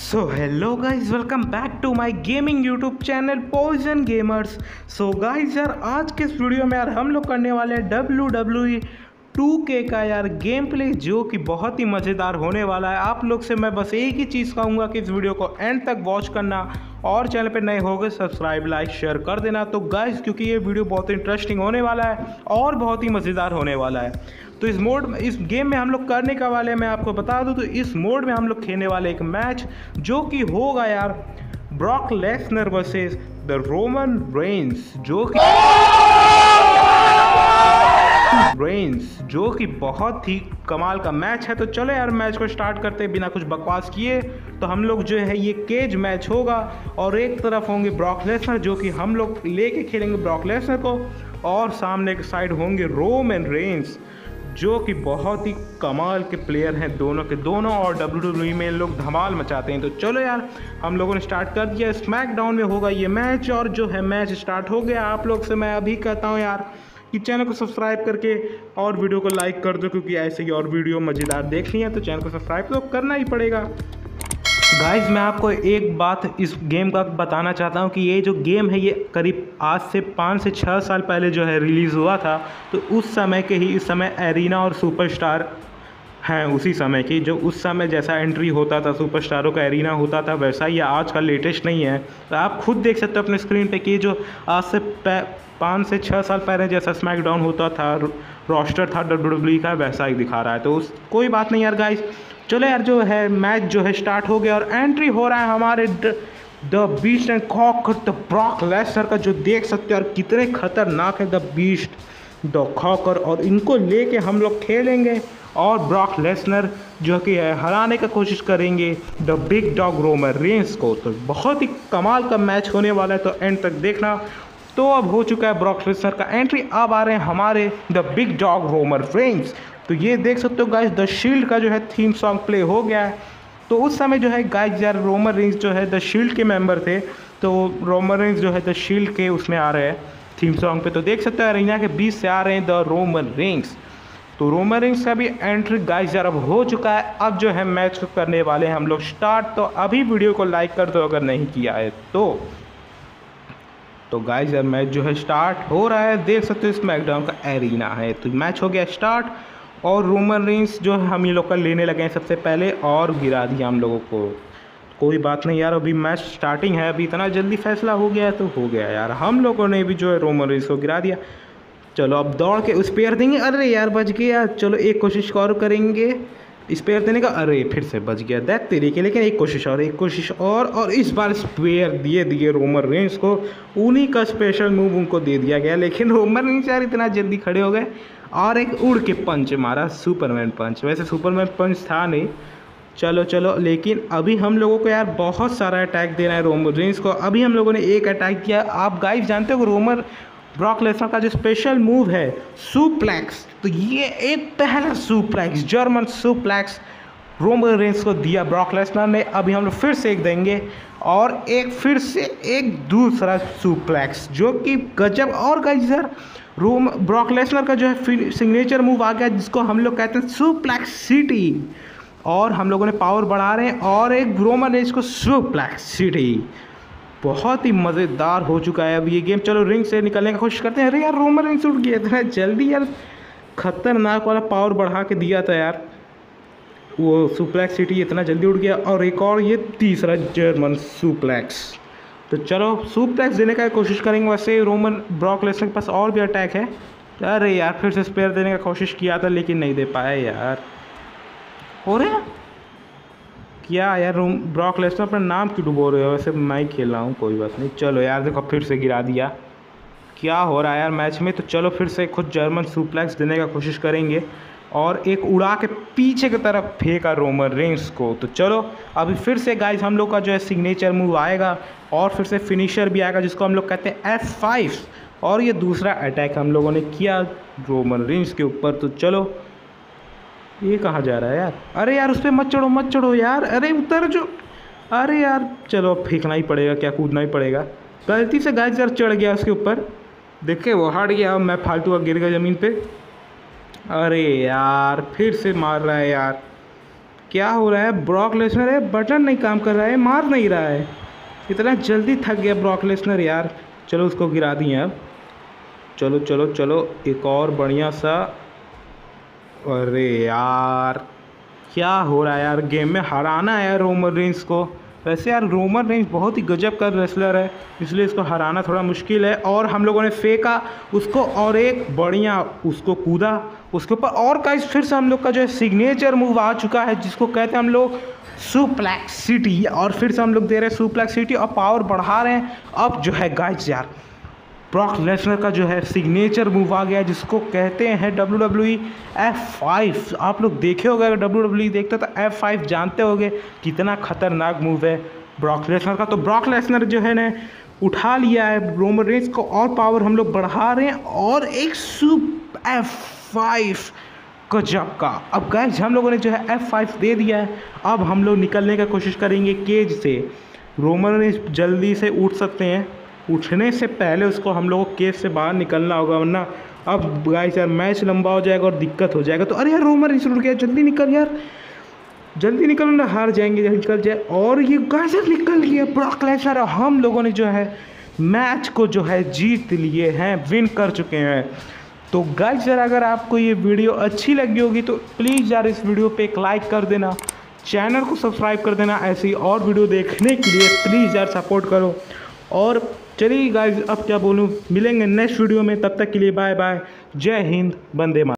So hello guys welcome back to my gaming YouTube channel poison gamers so guys यार, आज के studio में यार हम लोग करने वाले हैं डब्ल्यू डब्ल्यू टू के का यार गेम प्ले जो कि बहुत ही मज़ेदार होने वाला है। आप लोग से मैं बस एक ही चीज़ कहूँगा कि इस वीडियो को एंड तक वॉच करना और चैनल पे नए हो गए सब्सक्राइब लाइक शेयर कर देना। तो गाइस क्योंकि ये वीडियो बहुत इंटरेस्टिंग होने वाला है और बहुत ही मज़ेदार होने वाला है। तो इस मोड इस गेम में हम लोग करने का वाले मैं आपको बता दूँ तो इस मोड में हम लोग खेलने वाले एक मैच जो कि होगा यार Brock Lesnar versus the Roman Reigns जो कि जो कि बहुत ही कमाल का मैच है तो चलो यार मैच को स्टार्ट करते बिना कुछ बकवास किए। तो हम लोग जो है, ये केज मैच होगा और एक तरफ़ होंगे ब्रॉक लेसनर जो कि हम लोग लेके खेलेंगे ब्रॉक लेसनर को और सामने के साइड होंगे रोम एंड रेंस जो कि बहुत ही कमाल के प्लेयर हैं दोनों के दोनों और डब्ल्यू डब्ल्यू में लोग धमाल मचाते हैं। तो चलो यार, हम लोगों ने स्टार्ट कर दिया। स्मैकडाउन में होगा ये मैच और जो है मैच स्टार्ट हो गया आप लोग से। मैं अभी कहता हूँ यार कि चैनल को सब्सक्राइब करके और वीडियो को लाइक कर दो, क्योंकि ऐसे ही और वीडियो मज़ेदार देखनी है तो चैनल को सब्सक्राइब तो करना ही पड़ेगा। गाइज़ मैं आपको एक बात इस गेम का बताना चाहता हूँ कि ये जो गेम है, ये करीब आज से पाँच से छः साल पहले जो है रिलीज़ हुआ था तो उस समय के ही इस समय एरिना और सुपरस्टार हैं उसी समय की, जो उस समय जैसा एंट्री होता था सुपरस्टारों का एरिना होता था, वैसा ही आज का लेटेस्ट नहीं है। तो आप खुद देख सकते हो अपने स्क्रीन पे कि जो आज से पाँच से छः साल पहले जैसा स्मैकडाउन होता था रोस्टर था डब्ल्यू डब्ल्यू का, वैसा ही दिखा रहा है। तो उस, कोई बात नहीं यार गाइस चलो यार, जो है मैच जो है स्टार्ट हो गया और एंट्री हो रहा है हमारे the beast and cock the Brock Lesnar का, जो देख सकते हो और कितने खतरनाक है द बीस्ट द खॉकर और इनको लेके हम लोग खेलेंगे और ब्रॉक लेसनर जो कि है, हराने का कोशिश करेंगे the big dog Roman Reigns को। तो बहुत ही कमाल का मैच होने वाला है तो एंड तक देखना। तो अब हो चुका है ब्रॉक लेसनर का एंट्री, अब आ रहे हैं हमारे the big dog Roman Reigns. तो ये देख सकते हो गाइस द शील्ड का जो है थीम सॉन्ग प्ले हो गया है। तो उस समय जो है गाइस यार रोमर रेंस जो है द शील्ड के मेंबर थे तो रोमर रेंज जो है द शील्ड के उसमें आ रहे हैं। थीम सॉन्ग पे तो देख सकते हो अरीना के बीच से आ रहे हैं द रोमन रिंग्स। तो रोमन रिंग्स का भी एंट्री गाइस अब हो चुका है। अब जो है मैच को करने वाले हैं हम लोग। स्टार्ट तो अभी वीडियो को लाइक कर दो अगर नहीं किया है तो। तो गाइस यार मैच जो है स्टार्ट हो रहा है। देख सकते हो इस मैकडाउन का एरिना है। तो मैच हो गया स्टार्ट और रोमन रिंग्स जो हम ये लोग का लेने लगे हैं सबसे पहले और गिरा दिया हम लोगों को। कोई बात नहीं यार, अभी मैच स्टार्टिंग है, अभी इतना जल्दी फैसला हो गया है तो हो गया यार। हम लोगों ने भी जो है रोमन रेस को गिरा दिया। चलो अब दौड़ के उस पेयर देंगे। अरे यार, बच गया चलो एक कोशिश और करेंगे। स्पेयर देने का, अरे फिर से बच गया। दैट तरीके लेकिन एक कोशिश और, एक कोशिश और और इस बार स्पेयर दिए दिए रोमर रेंज को। उन्हीं का स्पेशल मूव उनको दे दिया गया, लेकिन रोमर रेंज यार इतना जल्दी खड़े हो गए। और एक उड़ के पंच मारा सुपरमैन पंच वैसे सुपरमैन पंच था नहीं चलो चलो, लेकिन अभी हम लोगों को यार बहुत सारा अटैक दे देना है रेंज को। अभी हम लोगों ने एक अटैक किया। आप गाइस जानते हो रोमर ब्रॉक लेसनर का जो स्पेशल मूव है सुप्लेक्स तो ये एक पहला suplex German suplex Roman Reigns को दिया ब्रॉक लेसनर ने। अभी हम लोग फिर से एक देंगे और एक फिर से एक दूसरा सुप्लेक्स जो कि गजब। और गजर रोम ब्रॉक लेसनर का जो है सिग्नेचर मूव आ गया, जिसको हम लोग कहते हैं सुप्लेक्स सिटी और हम लोगों ने पावर बढ़ा रहे हैं और एक रोमन रेंस को सुप्लेक्स सिटी बहुत ही मज़ेदार हो चुका है अब ये गेम चलो रिंग से निकलने का कोशिश करते हैं। अरे यार रोमन रिंग उठ गया इतना जल्दी यार। खतरनाक वाला पावर बढ़ा के दिया था यार। वो सुप्लेक्स सिटी इतना जल्दी उठ गया। और एक और ये तीसरा जर्मन सुप्लेक्स तो चलो सुप्लेक्स देने का कोशिश करेंगे। वैसे रोमन ब्रॉक लेसनर के पास और भी अटैक है। अरे यार, फिर से स्पेयर देने का कोशिश किया था, लेकिन नहीं दे पाए यार। हो रहे क्या यार, रूम ब्रॉक लेसनर अपना नाम क्यों डुबो रहे हो? वैसे मैं ही खेल रहा हूँ, कोई बात नहीं। चलो यार, देखो फिर से गिरा दिया। क्या हो रहा है यार मैच में? तो चलो फिर से खुद जर्मन सुप्लेक्स देने का कोशिश करेंगे। और एक उड़ा के पीछे की तरफ़ फेंका रोमन रेंस को। तो चलो, अभी फिर से गाइस हम लोग का जो है सिग्नेचर मूव आएगा। और फिर से फिनिशर भी आएगा, जिसको हम लोग कहते हैं एफ़ फाइव और ये दूसरा अटैक हम लोगों ने किया रोमन रेंस के ऊपर। तो चलो ये कहाँ जा रहा है यार? अरे यार, उस पर मत चढ़ो मत चढ़ो यार। अरे, उतर जो। अरे यार, चलो, अब फेंकना ही पड़ेगा क्या, कूदना ही पड़ेगा। गलती से गाय यार चढ़ गया उसके ऊपर। देखे, वो हट गया मैं फालतू गिर गया ज़मीन पे। अरे यार, फिर से मार रहा है यार। क्या हो रहा है? ब्रॉक लेसनर है, बटन नहीं काम कर रहा है, मार नहीं रहा है। इतना जल्दी थक गया ब्रॉक लेसनर यार। चलो, उसको गिरा दिए अब। चलो चलो चलो, एक और बढ़िया सा अरे यार, क्या हो रहा है यार? गेम में हराना है यार रोमन रेंज को। वैसे यार रोमन रेंज बहुत ही गजब का रेसलर है, इसलिए इसको हराना थोड़ा मुश्किल है। और हम लोगों ने फेंका, उसको और एक बढ़िया, उसको कूदा। उसके ऊपर और का फिर से हम लोग का जो है सिग्नेचर मूव आ चुका है, जिसको कहते हैं हम लोग सुप्लेक्सिटी और फिर से हम लोग दे रहे हैं सुप्लेक्सिटी और पावर बढ़ा रहे हैं। अब जो है गाइस यार ब्रॉक लेसनर का जो है सिग्नेचर मूव आ गया जिसको कहते हैं डब्ल्यू डब्ल्यू एफ़ फाइव आप लोग देखे होगे, अगर डब्ल्यू डब्ल्यू देखते तो एफ़ फाइव जानते होगे कितना खतरनाक मूव है ब्रॉक लेसनर का। तो ब्रॉक लेसनर जो है ना, उठा लिया है रोमन रेंज को और पावर हम लोग बढ़ा रहे हैं और एक सुप एफ़ फाइव गजब का। अब गैस हम लोगों ने जो है एफ़ फाइव दे दिया है। अब हम लोग निकलने का कोशिश करेंगे केज से। रोमन रेंज जल्दी से उठ सकते हैं। उठने से पहले उसको हम लोगों को केस से बाहर निकलना होगा, वरना अब गाइस यार मैच लंबा हो जाएगा और दिक्कत हो जाएगा। तो अरे यार रोमर रुक गया, जल्दी निकल यार। जल्दी निकल ना हार जाएँगे निकल जाए। और ये गाइस यार निकल गया ब्रॉक लेसनर हम लोगों ने जो है मैच को जो है जीत लिए हैं विन कर चुके हैं। तो गाइस यार, अगर आपको ये वीडियो अच्छी लगी होगी तो प्लीज़ यार इस वीडियो पे एक लाइक कर देना। चैनल को सब्सक्राइब कर देना, ऐसी और वीडियो देखने के लिए प्लीज़ यार सपोर्ट करो। और चलिए गाइज़ अब क्या बोलूँ? मिलेंगे नेक्स्ट वीडियो में, तब तक के लिए बाय बाय जय हिंद बंदे मातरम।